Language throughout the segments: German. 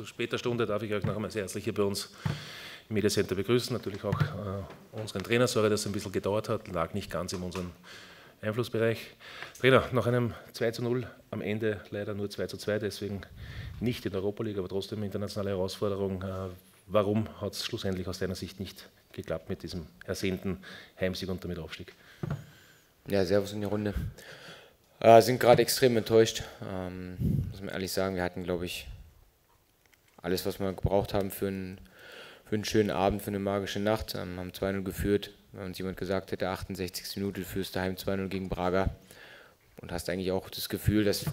zu später Stunde darf ich euch noch einmal sehr herzlich hier bei uns im Media Center begrüßen. Natürlich auch äh, unseren Trainer, sorry, dass es ein bisschen gedauert hat, lag nicht ganz in unserem Einflussbereich. Trainer, nach einem 2 zu 0 am Ende leider nur 2 zu 2, deswegen nicht in der Europa League, aber trotzdem internationale Herausforderung. Äh, warum hat es schlussendlich aus deiner Sicht nicht geklappt mit diesem ersehnten Heimsieg und damit Aufstieg? Ja, Servus in die Runde. Äh, sind gerade extrem enttäuscht. Ähm, muss man ehrlich sagen, wir hatten, glaube ich, alles, was wir gebraucht haben für einen, für einen schönen Abend, für eine magische Nacht. Ähm, haben 2-0 geführt. Wenn uns jemand gesagt hätte, 68. Minute führst daheim 2-0 gegen Braga und hast eigentlich auch das Gefühl, dass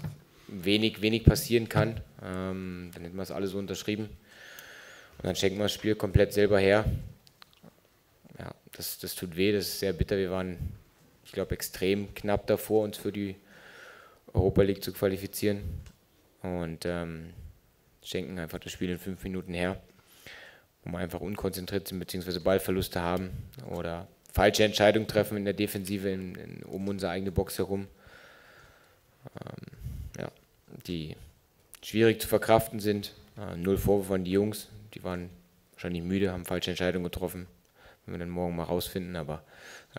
wenig, wenig passieren kann, ähm, dann hätten wir es alle so unterschrieben. Und dann schenken wir das Spiel komplett selber her. Ja, das, das tut weh, das ist sehr bitter. Wir waren, ich glaube, extrem knapp davor, uns für die Europa League zu qualifizieren. Und ähm, schenken einfach das Spiel in fünf Minuten her, wo wir einfach unkonzentriert sind, beziehungsweise Ballverluste haben oder falsche Entscheidungen treffen in der Defensive in, in, um unsere eigene Box herum. Ähm, ja, die schwierig zu verkraften sind. Äh, null Vorwurf an die Jungs, die waren wahrscheinlich müde, haben falsche Entscheidungen getroffen. Wenn wir dann morgen mal rausfinden, aber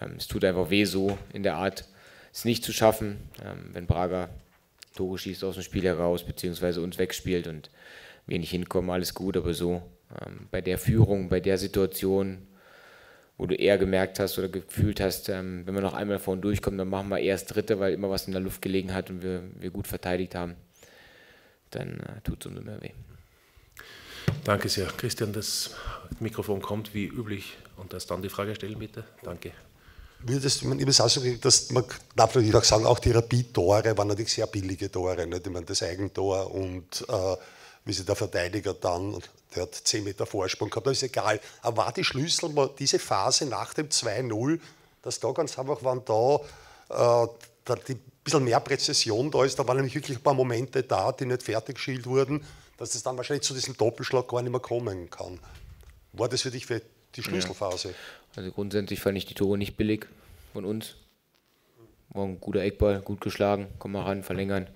ähm, es tut einfach weh, so in der Art es nicht zu schaffen, ähm, wenn Braga Tore schießt aus dem Spiel heraus, beziehungsweise uns wegspielt und wir nicht hinkommen, alles gut, aber so ähm, bei der Führung, bei der Situation, wo du eher gemerkt hast oder gefühlt hast, ähm, wenn wir noch einmal vorne durchkommen, dann machen wir erst Dritte, weil immer was in der Luft gelegen hat und wir, wir gut verteidigt haben, dann äh, tut es umso mehr weh. Danke sehr. Christian, das Mikrofon kommt wie üblich und das dann die Frage stellen, bitte. Danke. Würdest, man, ich habe es auch so dass man darf natürlich auch sagen, auch die Rapid-Tore waren natürlich sehr billige Tore. Nicht? Ich meine, das Eigentor und äh, wie sich der Verteidiger dann, der hat 10 Meter Vorsprung gehabt, das ist egal. Aber war die Schlüssel, diese Phase nach dem 2-0, dass da ganz einfach, wann da, äh, da die bisschen mehr Präzision da ist, da waren nämlich wirklich ein paar Momente da, die nicht fertig gespielt wurden, dass es dann wahrscheinlich zu diesem Doppelschlag gar nicht mehr kommen kann. War das für dich für die Schlüsselphase? Ja. Also grundsätzlich fand ich die Tore nicht billig von uns. War ein guter Eckball, gut geschlagen, komm mal ran, verlängern.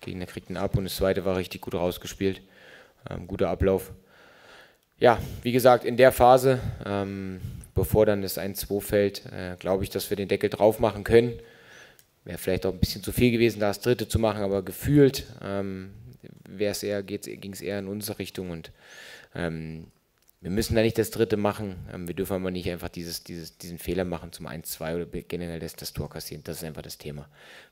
Gegner kriegt ihn ab und das zweite war richtig gut rausgespielt. Ähm, guter Ablauf. Ja, wie gesagt, in der Phase, ähm, bevor dann das 1-2 fällt, äh, glaube ich, dass wir den Deckel drauf machen können. Wäre vielleicht auch ein bisschen zu viel gewesen, da das dritte zu machen, aber gefühlt ähm, ging es eher in unsere Richtung und ähm, wir müssen da nicht das dritte machen. Ähm, wir dürfen aber nicht einfach dieses, dieses, diesen Fehler machen zum 1-2 oder generell das, das Tor kassieren. Das ist einfach das Thema.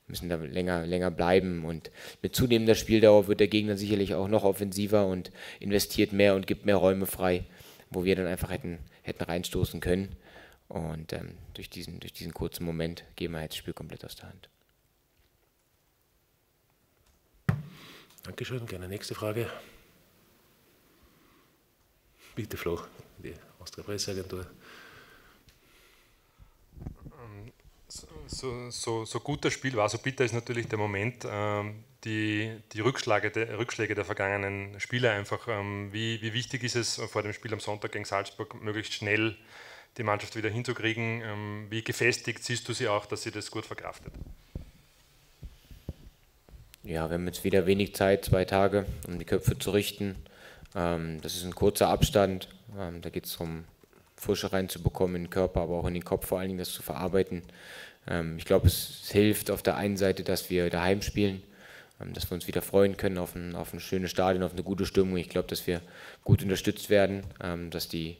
Wir müssen da länger, länger bleiben und mit zunehmender Spieldauer wird der Gegner sicherlich auch noch offensiver und investiert mehr und gibt mehr Räume frei, wo wir dann einfach hätten, hätten reinstoßen können. Und ähm, durch, diesen, durch diesen kurzen Moment gehen wir jetzt das Spiel komplett aus der Hand. Dankeschön. Gerne nächste Frage. Bitte, Flo, die Austria Presseagentur. So, so, so, gut das Spiel war, so bitter ist natürlich der Moment, ähm, die, die Rückschläge, der, Rückschläge der vergangenen Spiele einfach. Ähm, wie, wie wichtig ist es vor dem Spiel am Sonntag gegen Salzburg, möglichst schnell die Mannschaft wieder hinzukriegen? Ähm, wie gefestigt siehst du sie auch, dass sie das gut verkraftet? Ja, wir haben jetzt wieder wenig Zeit, zwei Tage, um die Köpfe zu richten. Ähm, das ist ein kurzer Abstand. Ähm, da geht es darum, Frische reinzubekommen in den Körper, aber auch in den Kopf vor allen Dingen das zu verarbeiten. Ähm, ich glaube, es, hilft auf der einen Seite, dass wir daheim spielen, dass wir uns wieder freuen können auf ein, auf ein schönes Stadion, auf eine gute Stimmung. Ich glaube, dass wir gut unterstützt werden, dass die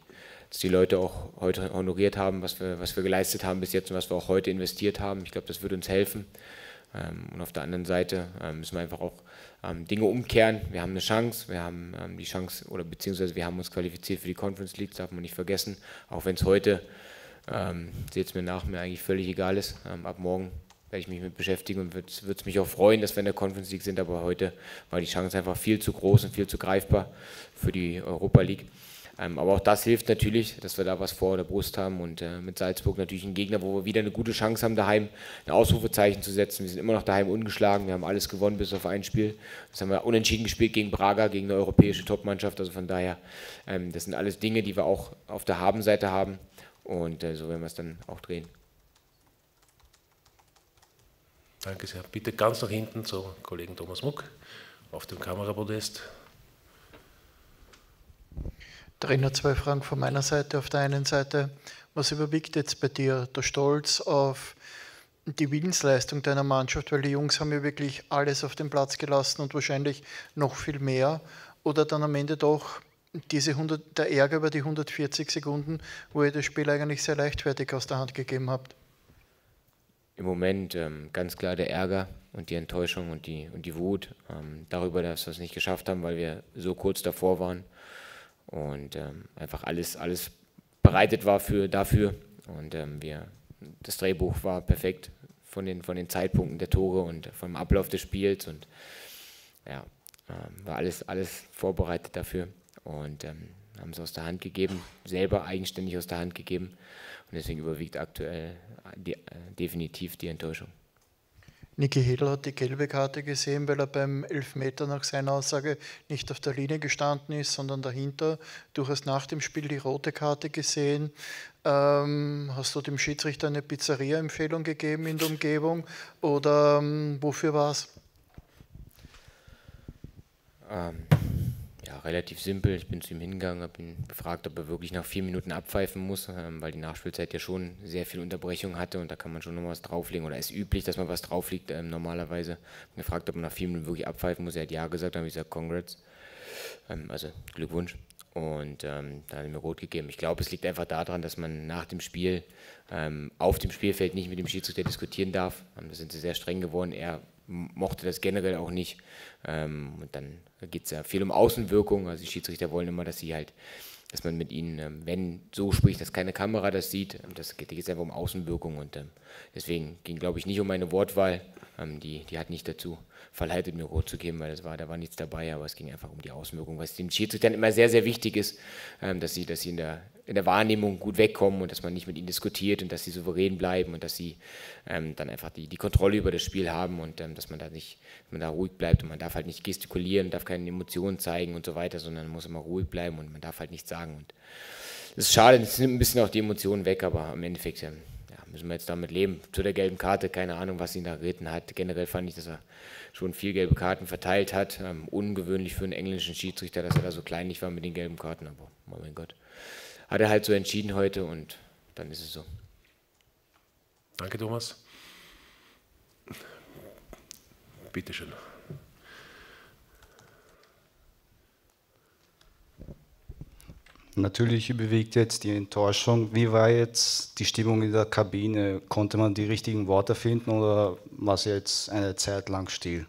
dass die Leute auch heute honoriert haben, was wir, was wir geleistet haben bis jetzt und was wir auch heute investiert haben. Ich glaube, das wird uns helfen. Ähm, und auf der anderen Seite ähm, müssen wir einfach auch ähm, Dinge umkehren. Wir haben eine Chance, wir haben die Chance, oder beziehungsweise wir haben uns qualifiziert für die Conference League, darf man nicht vergessen. Auch wenn es heute, seht es mir nach, mir eigentlich völlig egal ist. ab morgen werde ich mich mit beschäftigen und würde es mich auch freuen, dass wir in der Conference League sind, aber heute war die Chance einfach viel zu groß und viel zu greifbar für die Europa League. Ähm, aber auch das hilft natürlich, dass wir da was vor der Brust haben und äh, mit Salzburg natürlich ein Gegner, wo wir wieder eine gute Chance haben, daheim ein Ausrufezeichen zu setzen. Wir sind immer noch daheim ungeschlagen, wir haben alles gewonnen bis auf ein Spiel. Das haben wir unentschieden gespielt gegen Braga, gegen eine europäische Topmannschaft. Also von daher, ähm, das sind alles Dinge, die wir auch auf der Habenseite haben und äh, so werden wir es dann auch drehen. Danke sehr. Bitte ganz nach hinten zu Kollegen Thomas Muck auf dem Kamerapodest. Trainer, zwei Fragen von meiner Seite. Auf der einen Seite, was überwiegt jetzt bei dir? Der Stolz auf die Willensleistung deiner Mannschaft, weil die Jungs haben ja wirklich alles auf den Platz gelassen und wahrscheinlich noch viel mehr. Oder dann am Ende doch diese 100, der Ärger über die 140 Sekunden, wo ihr das Spiel eigentlich sehr leichtfertig aus der Hand gegeben habt? Im Moment ähm, ganz klar der Ärger und die Enttäuschung und die, und die Wut ähm, darüber, dass wir es nicht geschafft haben, weil wir so kurz davor waren und ähm, einfach alles, alles bereitet war für, dafür. Und ähm, wir, das Drehbuch war perfekt von den, von den Zeitpunkten der Tore und vom Ablauf des Spiels und ja, ähm, war alles, alles vorbereitet dafür und ähm, haben es aus der Hand gegeben, selber eigenständig aus der Hand gegeben und deswegen überwiegt aktuell die, äh, definitiv die Enttäuschung. Niki Hedl hat die gelbe Karte gesehen, weil er beim Elfmeter nach seiner Aussage nicht auf der Linie gestanden ist, sondern dahinter. Du hast nach dem Spiel die rote Karte gesehen. Ähm, hast du dem Schiedsrichter eine Pizzeria-Empfehlung gegeben in der Umgebung oder ähm, wofür war es? Ähm, ja, relativ simpel. Ich bin zu ihm hingegangen, habe ihn gefragt, ob er wirklich nach vier Minuten abpfeifen muss, ähm, weil die Nachspielzeit ja schon sehr viel Unterbrechung hatte und da kann man schon noch was drauflegen oder ist üblich, dass man was drauflegt ähm, normalerweise. Ich habe gefragt, ob man nach vier Minuten wirklich abpfeifen muss. Er hat ja gesagt, dann habe ich gesagt, Congrats. Ähm, also Glückwunsch. Und ähm, da hat er mir rot gegeben. Ich glaube, es liegt einfach daran, dass man nach dem Spiel ähm, auf dem Spielfeld nicht mit dem Schiedsrichter diskutieren darf. Ähm, da sind sie sehr streng geworden. Er mochte das generell auch nicht. Ähm, und dann geht es ja viel um Außenwirkung. Also die Schiedsrichter wollen immer, dass sie halt, dass man mit ihnen, ähm, wenn so spricht, dass keine Kamera das sieht, ähm, das geht jetzt einfach um Außenwirkung. Und ähm, deswegen ging, glaube ich, nicht um meine Wortwahl. Ähm, die, die hat nicht dazu verleitet, mir rot zu geben, weil das war, da war nichts dabei, aber es ging einfach um die Außenwirkung, was den Schiedsrichtern immer sehr, sehr wichtig ist, ähm, dass sie, dass sie in der in der Wahrnehmung gut wegkommen und dass man nicht mit ihnen diskutiert und dass sie souverän bleiben und dass sie ähm, dann einfach die, die Kontrolle über das Spiel haben und ähm, dass man da nicht, man da ruhig bleibt und man darf halt nicht gestikulieren, darf keine Emotionen zeigen und so weiter, sondern man muss immer ruhig bleiben und man darf halt nichts sagen. Und das ist schade, das nimmt ein bisschen auch die Emotionen weg, aber im Endeffekt ähm, ja, müssen wir jetzt damit leben. Zu der gelben Karte, keine Ahnung, was ihn da geritten hat. Generell fand ich, dass er schon vier gelbe Karten verteilt hat. Ähm, ungewöhnlich für einen englischen Schiedsrichter, dass er da so kleinlich war mit den gelben Karten, aber oh mein Gott hat er halt so entschieden heute und dann ist es so. Danke, Thomas. Bitte schön. Natürlich überwiegt jetzt die Enttäuschung. Wie war jetzt die Stimmung in der Kabine? Konnte man die richtigen Worte finden oder war es jetzt eine Zeit lang still?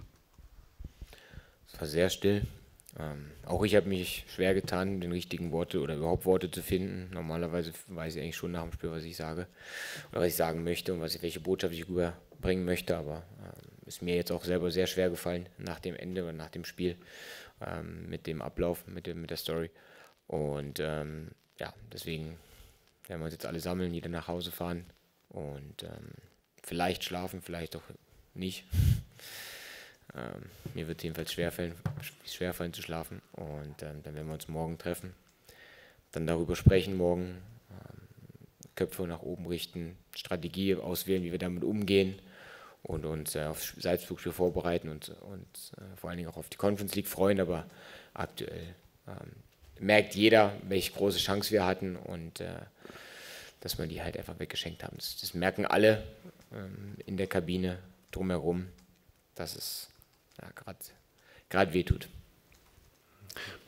Es war sehr still. Ähm, auch ich habe mich schwer getan, den richtigen Worte oder überhaupt Worte zu finden. Normalerweise weiß ich eigentlich schon nach dem Spiel, was ich sage oder was ich sagen möchte und was ich, welche Botschaft ich rüberbringen möchte. Aber ähm, ist mir jetzt auch selber sehr schwer gefallen nach dem Ende oder nach dem Spiel ähm, mit dem Ablauf, mit, dem, mit der Story. Und ähm, ja, deswegen werden wir uns jetzt alle sammeln, jeder nach Hause fahren und ähm, vielleicht schlafen, vielleicht auch nicht. Ähm, mir wird jedenfalls schwerfallen, schwerfallen zu schlafen und ähm, dann werden wir uns morgen treffen, dann darüber sprechen morgen, ähm, Köpfe nach oben richten, Strategie auswählen, wie wir damit umgehen und uns äh, auf Salzburg vorbereiten und, und äh, vor allen Dingen auch auf die Conference League freuen, aber aktuell ähm, merkt jeder, welche große Chance wir hatten und äh, dass wir die halt einfach weggeschenkt haben. Das, das merken alle ähm, in der Kabine drumherum, dass es ja, gerade wehtut.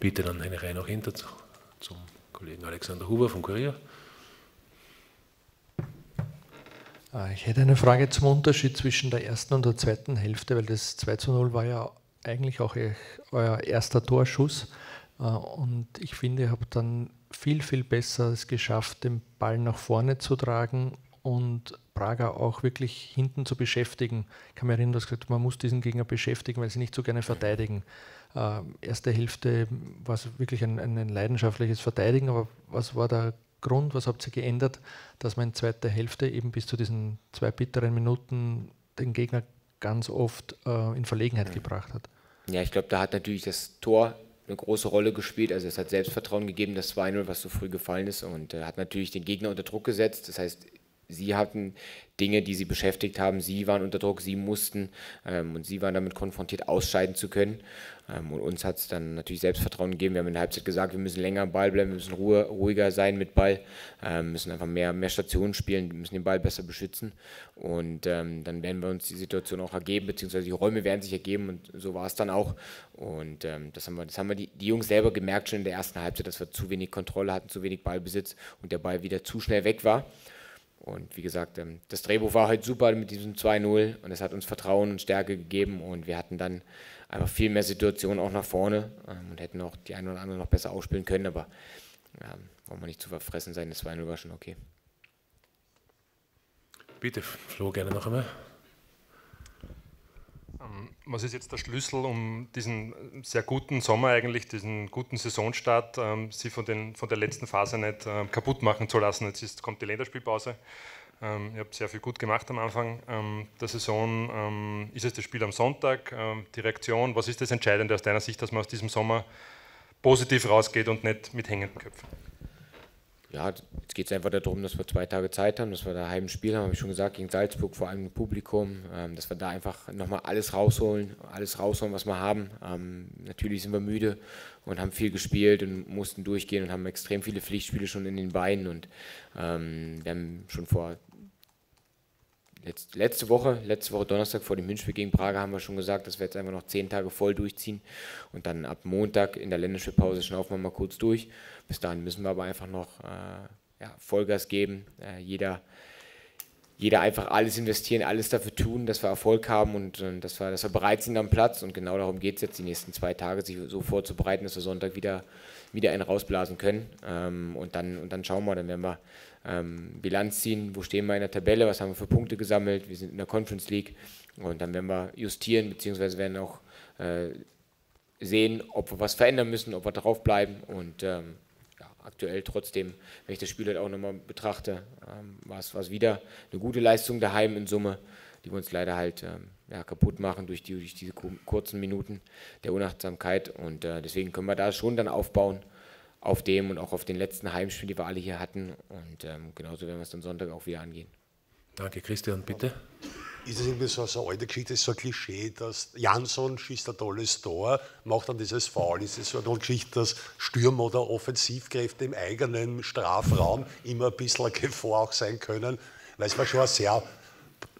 Bitte dann eine Reihe noch hinter zum Kollegen Alexander Huber vom Kurier. Ah, ich hätte eine Frage zum Unterschied zwischen der ersten und der zweiten Hälfte, weil das 2 zu 0 war ja eigentlich auch euer erster Torschuss. Äh, und ich finde, ihr habt dann viel, viel besser es geschafft, den Ball nach vorne zu tragen und Prager auch wirklich hinten zu beschäftigen. Ich kann mich erinnern, du hast gesagt, man muss diesen Gegner beschäftigen, weil sie nicht so gerne verteidigen. Äh, erste Hälfte war es wirklich ein, ein, leidenschaftliches Verteidigen, aber was war der Grund, was habt ihr geändert, dass man in zweiter Hälfte eben bis zu diesen zwei bitteren Minuten den Gegner ganz oft äh, in Verlegenheit ja. gebracht hat? Ja, ich glaube, da hat natürlich das Tor eine große Rolle gespielt. Also es hat Selbstvertrauen gegeben, das 2-0, was so früh gefallen ist und äh, hat natürlich den Gegner unter Druck gesetzt. Das heißt, sie hatten Dinge, die sie beschäftigt haben. Sie waren unter Druck, sie mussten ähm, und sie waren damit konfrontiert, ausscheiden zu können. Ähm, und uns hat es dann natürlich Selbstvertrauen gegeben. Wir haben in der Halbzeit gesagt, wir müssen länger am Ball bleiben, wir müssen Ruhe, ruhiger sein mit Ball, ähm, müssen einfach mehr, mehr Stationen spielen, müssen den Ball besser beschützen. Und ähm, dann werden wir uns die Situation auch ergeben, beziehungsweise die Räume werden sich ergeben und so war es dann auch. Und ähm, das haben wir, das haben wir die, die Jungs selber gemerkt schon in der ersten Halbzeit, dass wir zu wenig Kontrolle hatten, zu wenig Ballbesitz und der Ball wieder zu schnell weg war. Und wie gesagt, ähm, das Drehbuch war heute super mit diesem 2-0 und es hat uns Vertrauen und Stärke gegeben und wir hatten dann einfach viel mehr Situationen auch nach vorne ähm, und hätten auch die eine oder andere noch besser ausspielen können, aber ja, wollen wir nicht zu verfressen sein, das 2-0 war schon okay. Bitte, Flo, gerne noch einmal. Ähm, was ist jetzt der Schlüssel, um diesen sehr guten Sommer eigentlich, diesen guten Saisonstart, ähm, sie von, den, von der letzten Phase nicht ähm, kaputt machen zu lassen? Jetzt ist, kommt die Länderspielpause. Ähm, ihr habt sehr viel gut gemacht am Anfang ähm, der Saison. Ähm, ist es das Spiel am Sonntag? die Reaktion? Was ist das Entscheidende aus deiner Sicht, dass man aus diesem Sommer positiv rausgeht und nicht mit hängenden Köpfen? Ja, jetzt geht es einfach darum, dass wir zwei Tage Zeit haben, dass wir da ein Spiel haben, habe ich schon gesagt, gegen Salzburg, vor allem im Publikum, ähm, dass wir da einfach nochmal alles rausholen, alles rausholen, was wir haben. Ähm, natürlich sind wir müde und haben viel gespielt und mussten durchgehen und haben extrem viele Pflichtspiele schon in den Beinen und ähm, wir haben schon vor letzte Woche, letzte Woche Donnerstag vor dem Hinspiel gegen Prager haben wir schon gesagt, dass wir jetzt einfach noch zehn Tage voll durchziehen und dann ab Montag in der Länderspielpause schnaufen wir mal kurz durch. Bis dahin müssen wir aber einfach noch äh, ja, Vollgas geben. Äh, jeder, jeder einfach alles investieren, alles dafür tun, dass wir Erfolg haben und, und dass, wir, dass wir bereit sind am Platz. Und genau darum geht es jetzt die nächsten zwei Tage, sich so vorzubereiten, dass wir Sonntag wieder, wieder einen rausblasen können. Ähm, und, dann, und dann schauen wir, dann werden wir ähm, Bilanz ziehen, wo stehen wir in der Tabelle, was haben wir für Punkte gesammelt, wir sind in der Conference League und dann werden wir justieren, beziehungsweise werden auch äh, sehen, ob wir was verändern müssen, ob wir draufbleiben und ähm, aktuell trotzdem, wenn ich das Spiel halt auch nochmal betrachte, ähm, war es wieder eine gute Leistung daheim in Summe, die wir uns leider halt ähm, ja, kaputt machen durch, die, durch diese kurzen Minuten der Unachtsamkeit und äh, deswegen können wir da schon dann aufbauen auf dem und auch auf den letzten Heimspielen, die wir alle hier hatten. Und ähm, genauso werden wir es dann Sonntag auch wieder angehen. Danke, Christian, bitte. Ist es irgendwie so, so eine alte Geschichte, ist so ein Klischee, dass Jansson schießt ein tolles Tor, macht dann dieses Foul. Ist es so eine Geschichte, dass Stürmer oder Offensivkräfte im eigenen Strafraum immer ein bisschen eine Gefahr auch sein können? Weil es war schon ein sehr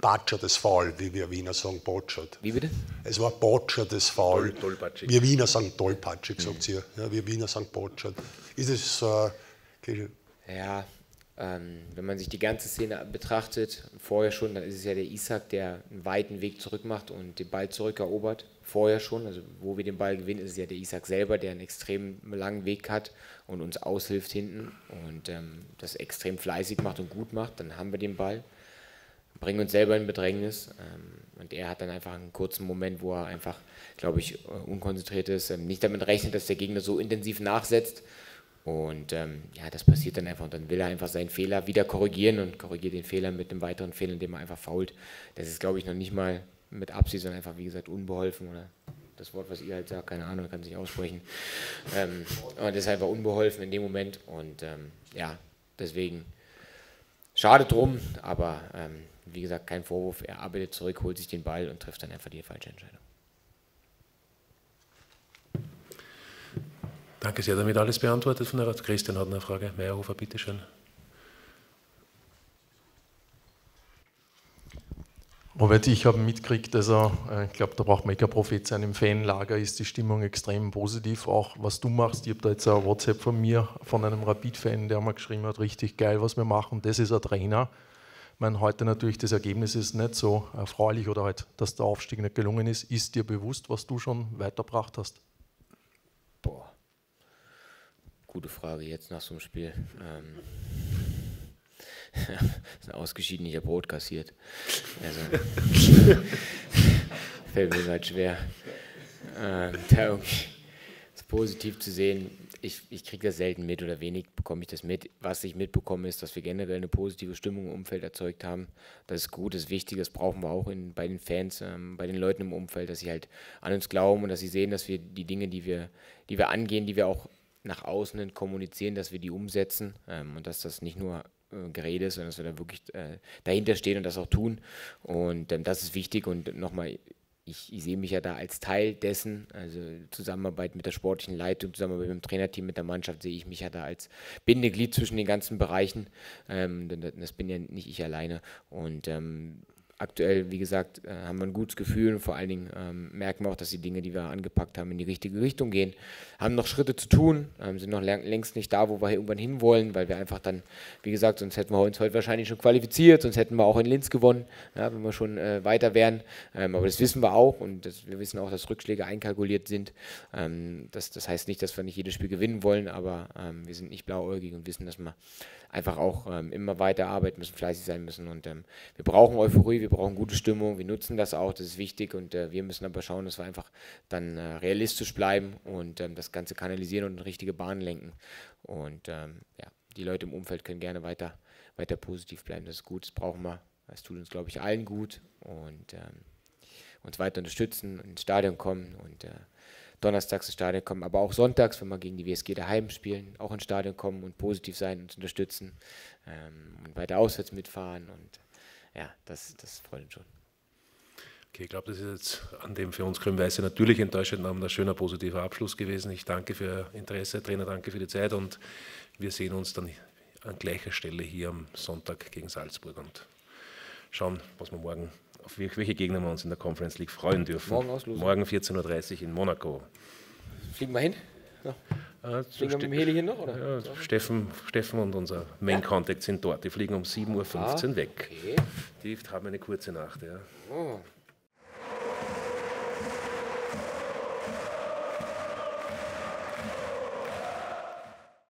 Batschertes Foul, wie wir Wiener sagen, Botschert. Wie bitte? Es war Botschert Foul. Toll. Wir Wiener sagen tollpatschig, mhm. sagt ihr. Ja, wir Wiener sagen Botschert. Ist es so äh, Ja, ähm, wenn man sich die ganze Szene betrachtet, vorher schon, dann ist es ja der Isaac, der einen weiten Weg zurück macht und den Ball zurückerobert. Vorher schon, also wo wir den Ball gewinnen, ist es ja der Isaac selber, der einen extrem langen Weg hat und uns aushilft hinten und ähm, das extrem fleißig macht und gut macht. Dann haben wir den Ball bringen uns selber in Bedrängnis. Ähm, und er hat dann einfach einen kurzen Moment, wo er einfach, glaube ich, äh, unkonzentriert ist, ähm, nicht damit rechnet, dass der Gegner so intensiv nachsetzt. Und ähm, ja, das passiert dann einfach. Und dann will er einfach seinen Fehler wieder korrigieren und korrigiert den Fehler mit einem weiteren Fehler, indem er einfach fault. Das ist, glaube ich, noch nicht mal mit Absicht, sondern einfach, wie gesagt, unbeholfen oder das Wort, was ihr halt sagt, keine Ahnung, kann sich aussprechen. Ähm, das ist einfach unbeholfen in dem Moment. Und ähm, ja, deswegen schade drum, aber ähm, wie gesagt, kein Vorwurf. Er arbeitet zurück, holt sich den Ball und trifft dann einfach die falsche Entscheidung. Danke sehr. Damit alles beantwortet von der Rat. Christian hat eine Frage. Meyerhofer, bitteschön. Robert, ich habe mitgekriegt, also ich glaube, da braucht man kein Prophet sein. Im Fanlager ist die Stimmung extrem positiv. Auch was du machst. Ich habe da jetzt ein WhatsApp von mir, von einem Rapid-Fan, der mir geschrieben hat, richtig geil, was wir machen. Das ist ein Trainer meine, heute natürlich das Ergebnis ist nicht so erfreulich oder halt, dass der Aufstieg nicht gelungen ist. Ist dir bewusst, was du schon weitergebracht hast? Gute Frage jetzt nach so einem Spiel. Ähm, ein ausgeschiedener Brot kassiert. Also, fällt mir halt schwer, äh, irgendwie das positiv zu sehen ich, ich kriege das selten mit oder wenig bekomme ich das mit. Was ich mitbekomme, ist, dass wir generell eine positive Stimmung im Umfeld erzeugt haben. Das ist gut, das ist wichtig, das brauchen wir auch in, bei den Fans, ähm, bei den Leuten im Umfeld, dass sie halt an uns glauben und dass sie sehen, dass wir die Dinge, die wir, die wir angehen, die wir auch nach außen hin kommunizieren, dass wir die umsetzen ähm, und dass das nicht nur äh, Gerede, sondern dass wir da wirklich äh, dahinter stehen und das auch tun. Und ähm, das ist wichtig. Und nochmal, ich, ich, sehe mich ja da als Teil dessen, also Zusammenarbeit mit der sportlichen Leitung, Zusammenarbeit mit dem Trainerteam, mit der Mannschaft, sehe ich mich ja da als Bindeglied zwischen den ganzen Bereichen. Ähm, das bin ja nicht ich alleine. Und ähm, aktuell, wie gesagt, äh, haben wir ein gutes Gefühl und vor allen Dingen ähm, merken wir auch, dass die Dinge, die wir angepackt haben, in die richtige Richtung gehen. Haben noch Schritte zu tun, ähm, sind noch längst nicht da, wo wir irgendwann hinwollen, weil wir einfach dann, wie gesagt, sonst hätten wir uns heute wahrscheinlich schon qualifiziert, sonst hätten wir auch in Linz gewonnen, ja, wenn wir schon äh, weiter wären. Ähm, aber das wissen wir auch und das, wir wissen auch, dass Rückschläge einkalkuliert sind. Ähm, das, das heißt nicht, dass wir nicht jedes Spiel gewinnen wollen, aber ähm, wir sind nicht blauäugig und wissen, dass wir einfach auch ähm, immer weiter arbeiten müssen, fleißig sein müssen. Und wir brauchen Euphorie, wir brauchen gute Stimmung, wir nutzen das auch, das ist wichtig. Und äh, wir müssen aber schauen, dass wir einfach dann äh, realistisch bleiben und ähm, das Ganze kanalisieren und in richtige Bahnen lenken. Und ähm, ja, die Leute im Umfeld können gerne weiter, weiter positiv bleiben. Das ist gut, das brauchen wir. Das tut uns, glaube ich, allen gut. Und ähm, uns weiter unterstützen, ins Stadion kommen und äh, donnerstags ins Stadion kommen, aber auch sonntags, wenn wir gegen die WSG daheim spielen, auch ins Stadion kommen und positiv sein und unterstützen ähm, und weiter auswärts mitfahren. Und ja, das, das freut uns schon. Okay, ich glaube, das ist jetzt an dem für uns Grün-Weiße natürlich in Deutschland ein schöner positiver Abschluss gewesen. Ich danke für Ihr Interesse, Trainer, danke für die Zeit und wir sehen uns dann an gleicher Stelle hier am Sonntag gegen Salzburg und schauen, was wir morgen auf welche Gegner wir uns in der Conference League freuen dürfen. Morgen. Morgen 14.30 Uhr in Monaco. Fliegen wir hin? Ja. Äh, fliegen wir mit dem Heli hin noch? Oder? Ja, Steffen, Steffen und unser Main Contact sind dort. Die fliegen um 7.15 Uhr ah, weg. Okay. Die haben eine kurze Nacht. Ja. Oh.